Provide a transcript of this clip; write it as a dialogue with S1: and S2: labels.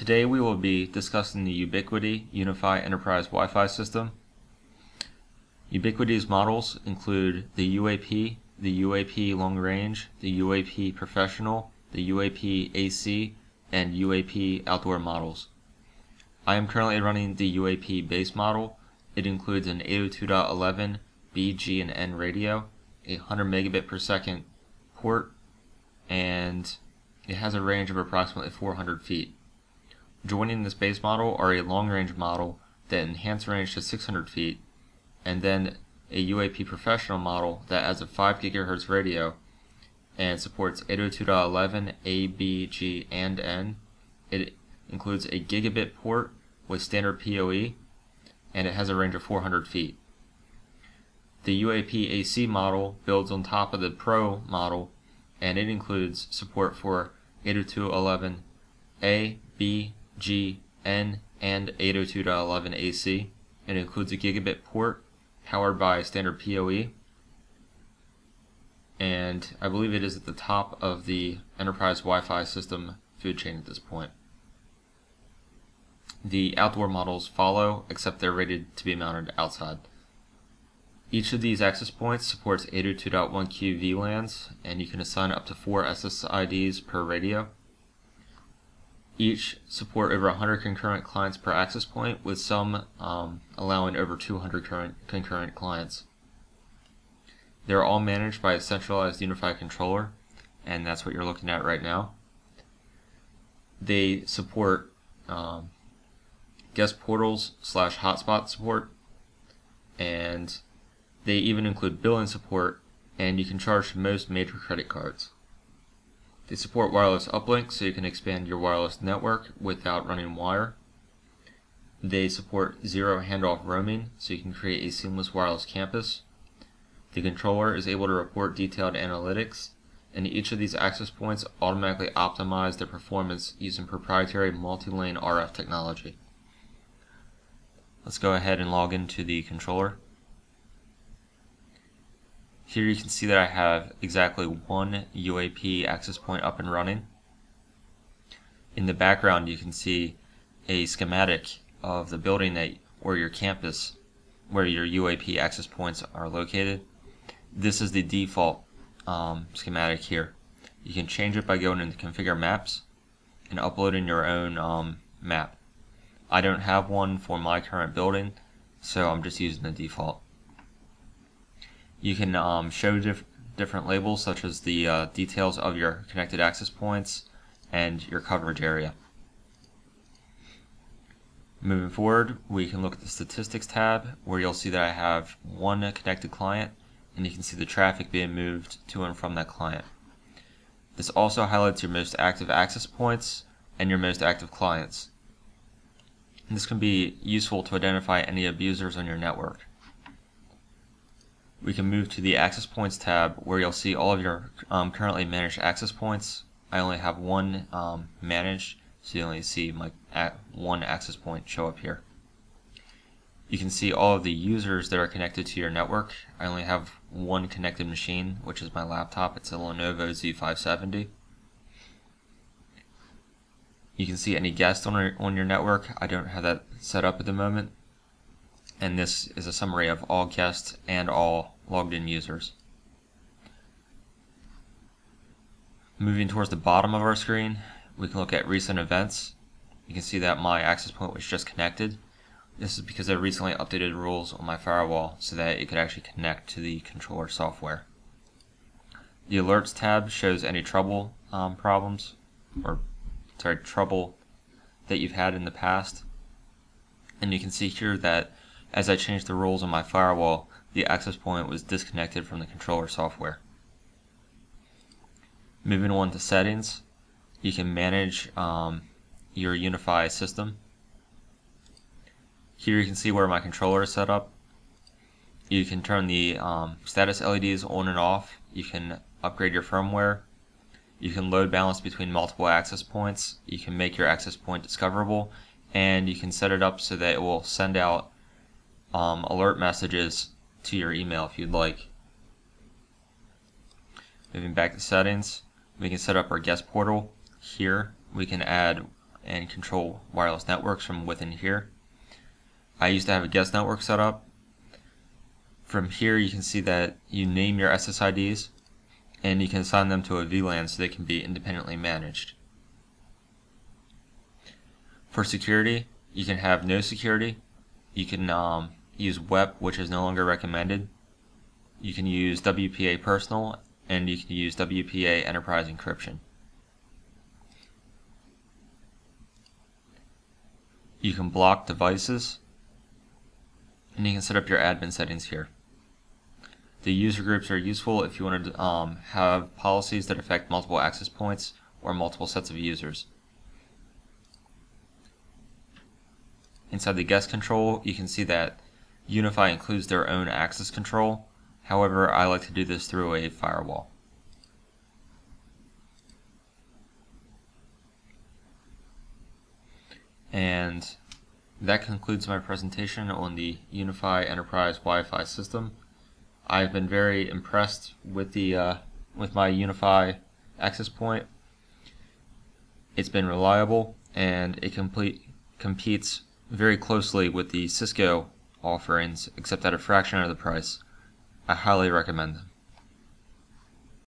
S1: Today we will be discussing the Ubiquiti UniFi Enterprise Wi-Fi system. Ubiquiti's models include the UAP, the UAP Long Range, the UAP Professional, the UAP AC, and UAP Outdoor models. I am currently running the UAP base model. It includes an 802.11 B, G, and N radio, a 100 megabit per second port, and it has a range of approximately 400 feet. Joining this base model are a long range model that enhance range to 600 feet, and then a UAP professional model that has a 5 GHz radio and supports 802.11 A, B, G, and N. It includes a gigabit port with standard PoE, and it has a range of 400 feet. The UAP AC model builds on top of the Pro model, and it includes support for 802.11a, b, g, n, and 802.11 AC. It includes a gigabit port powered by standard PoE, and I believe it is at the top of the enterprise Wi-Fi system food chain at this point. The outdoor models follow, except they're rated to be mounted outside. Each of these access points supports 802.1q VLANs, and you can assign up to four SSIDs per radio. Each support over 100 concurrent clients per access point, with some um, allowing over 200 current concurrent clients. They're all managed by a centralized unified controller, and that's what you're looking at right now. They support um, guest portals slash hotspot support, and they even include billing support, and you can charge most major credit cards. They support wireless uplink, so you can expand your wireless network without running wire. They support zero handoff roaming, so you can create a seamless wireless campus. The controller is able to report detailed analytics, and each of these access points automatically optimize their performance using proprietary multi-lane RF technology. Let's go ahead and log into the controller. Here you can see that I have exactly one UAP access point up and running. In the background you can see a schematic of the building that or your campus where your UAP access points are located. This is the default um, schematic here. You can change it by going into configure maps and uploading your own um, map. I don't have one for my current building so I'm just using the default. You can um, show dif different labels such as the uh, details of your connected access points and your coverage area. Moving forward, we can look at the statistics tab where you'll see that I have one connected client and you can see the traffic being moved to and from that client. This also highlights your most active access points and your most active clients. And this can be useful to identify any abusers on your network we can move to the access points tab where you'll see all of your um, currently managed access points. I only have one um, managed, so you only see my one access point show up here. You can see all of the users that are connected to your network. I only have one connected machine, which is my laptop. It's a Lenovo Z570. You can see any guests on on your network. I don't have that set up at the moment and this is a summary of all guests and all logged in users. Moving towards the bottom of our screen, we can look at recent events. You can see that my access point was just connected. This is because I recently updated rules on my firewall so that it could actually connect to the controller software. The alerts tab shows any trouble um, problems, or sorry, trouble that you've had in the past. And you can see here that as I changed the rules on my firewall, the access point was disconnected from the controller software. Moving on to settings, you can manage um, your UniFi system. Here you can see where my controller is set up. You can turn the um, status LEDs on and off. You can upgrade your firmware. You can load balance between multiple access points. You can make your access point discoverable and you can set it up so that it will send out um, alert messages to your email if you'd like. Moving back to settings, we can set up our guest portal. Here we can add and control wireless networks from within here. I used to have a guest network set up. From here you can see that you name your SSIDs and you can assign them to a VLAN so they can be independently managed. For security, you can have no security. You can um, use WEP, which is no longer recommended. You can use WPA Personal, and you can use WPA Enterprise Encryption. You can block devices, and you can set up your admin settings here. The user groups are useful if you want to um, have policies that affect multiple access points or multiple sets of users. Inside the guest control, you can see that UniFi includes their own access control. However, I like to do this through a firewall. And that concludes my presentation on the UniFi Enterprise Wi-Fi system. I've been very impressed with the uh, with my UniFi access point. It's been reliable and it complete competes very closely with the Cisco offerings, except at a fraction of the price. I highly recommend them.